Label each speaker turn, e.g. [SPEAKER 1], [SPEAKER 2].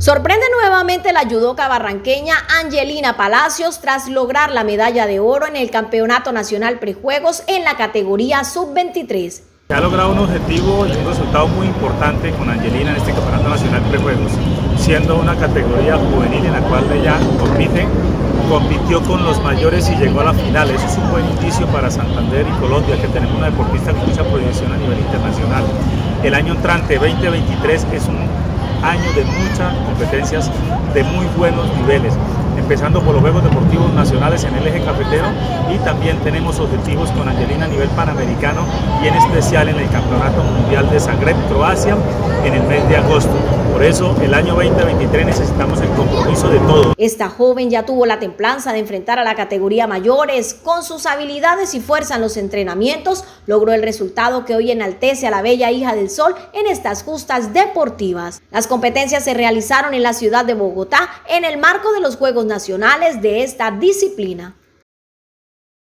[SPEAKER 1] Sorprende nuevamente la judoka barranqueña Angelina Palacios tras lograr la medalla de oro en el Campeonato Nacional Prejuegos en la categoría Sub-23.
[SPEAKER 2] Se ha logrado un objetivo y un resultado muy importante con Angelina en este Campeonato Nacional Prejuegos, siendo una categoría juvenil en la cual ella compite, compitió con los mayores y llegó a la final. Eso es un buen indicio para Santander y Colombia, que tenemos una deportista con mucha proyección a nivel internacional. El año entrante 2023 es un año de muchas competencias de muy buenos niveles, empezando por los Juegos Deportivos Nacionales en el eje cafetero y también tenemos objetivos con Angelina a nivel panamericano y en especial en el Campeonato Mundial de Zagreb, Croacia, en el mes de agosto. Por eso el año 2023 necesitamos el compromiso de todos.
[SPEAKER 1] Esta joven ya tuvo la templanza de enfrentar a la categoría mayores. Con sus habilidades y fuerza en los entrenamientos, logró el resultado que hoy enaltece a la bella hija del sol en estas justas deportivas. Las competencias se realizaron en la ciudad de Bogotá en el marco de los Juegos Nacionales de esta disciplina.